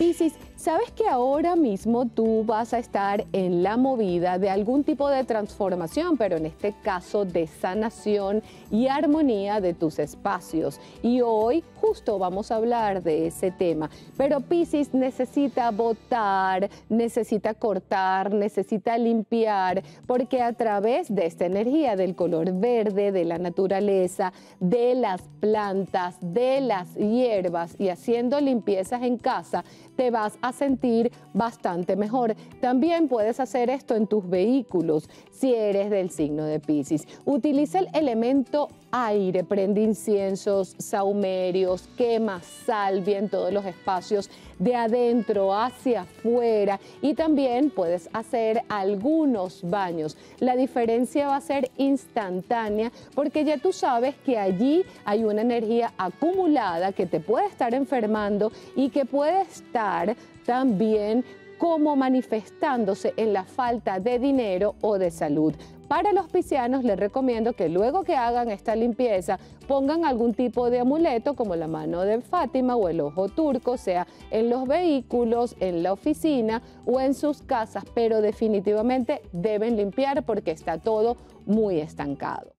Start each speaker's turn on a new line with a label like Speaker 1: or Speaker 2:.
Speaker 1: Piscis, ¿sabes que ahora mismo tú vas a estar en la movida de algún tipo de transformación, pero en este caso de sanación y armonía de tus espacios? Y hoy justo vamos a hablar de ese tema. Pero Piscis necesita votar, necesita cortar, necesita limpiar, porque a través de esta energía del color verde, de la naturaleza, de las plantas, de las hierbas y haciendo limpiezas en casa, te vas a sentir bastante mejor. También puedes hacer esto en tus vehículos si eres del signo de Pisces. Utiliza el elemento aire, prende inciensos, saumerios, quema salvia en todos los espacios de adentro hacia afuera y también puedes hacer algunos baños. La diferencia va a ser instantánea porque ya tú sabes que allí hay una energía acumulada que te puede estar enfermando y que puede estar también como manifestándose en la falta de dinero o de salud. Para los piscianos les recomiendo que luego que hagan esta limpieza pongan algún tipo de amuleto como la mano de Fátima o el ojo turco, sea en los vehículos, en la oficina o en sus casas, pero definitivamente deben limpiar porque está todo muy estancado.